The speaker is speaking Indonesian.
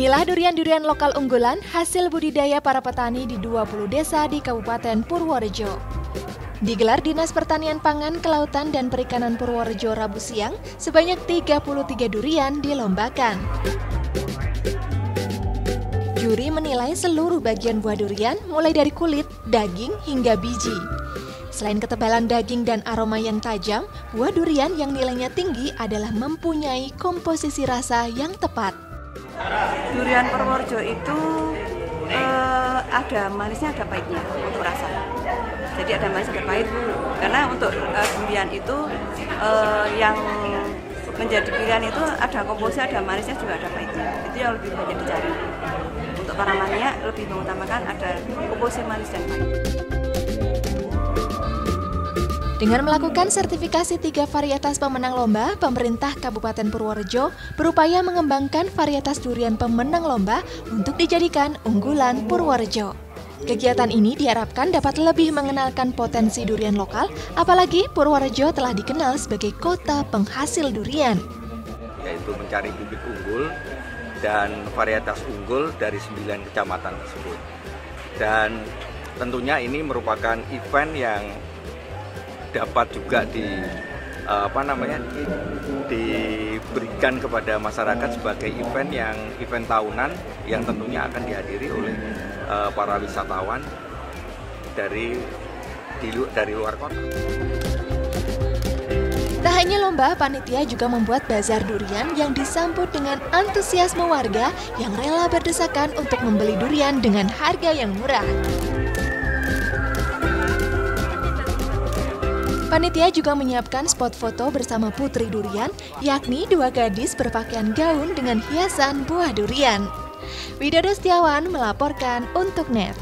Inilah durian-durian lokal unggulan hasil budidaya para petani di 20 desa di Kabupaten Purworejo. Digelar Dinas Pertanian Pangan, Kelautan, dan Perikanan Purworejo Rabu siang, sebanyak 33 durian dilombakan. Juri menilai seluruh bagian buah durian, mulai dari kulit, daging, hingga biji. Selain ketebalan daging dan aroma yang tajam, buah durian yang nilainya tinggi adalah mempunyai komposisi rasa yang tepat. Durian Purworejo itu uh, ada manisnya ada pahitnya untuk rasa. Jadi ada manis ada pahit. Karena untuk uh, durian itu uh, yang menjadi pilihan itu ada komposisi ada manisnya juga ada pahitnya. Itu yang lebih banyak dicari. Untuk para mania lebih mengutamakan ada komposisi manis dan pahit. Dengan melakukan sertifikasi tiga varietas pemenang lomba, pemerintah Kabupaten Purworejo berupaya mengembangkan varietas durian pemenang lomba untuk dijadikan unggulan Purworejo. Kegiatan ini diharapkan dapat lebih mengenalkan potensi durian lokal, apalagi Purworejo telah dikenal sebagai kota penghasil durian. Yaitu mencari bibit unggul dan varietas unggul dari 9 kecamatan tersebut. Dan tentunya ini merupakan event yang dapat juga di uh, apa namanya diberikan kepada masyarakat sebagai event yang event tahunan yang tentunya akan dihadiri oleh uh, para wisatawan dari di, dari luar kota. Tak hanya lomba, panitia juga membuat bazar durian yang disambut dengan antusiasme warga yang rela berdesakan untuk membeli durian dengan harga yang murah. Panitia juga menyiapkan spot foto bersama Putri Durian, yakni dua gadis berpakaian gaun dengan hiasan buah durian. Widodo Setiawan melaporkan untuk NET.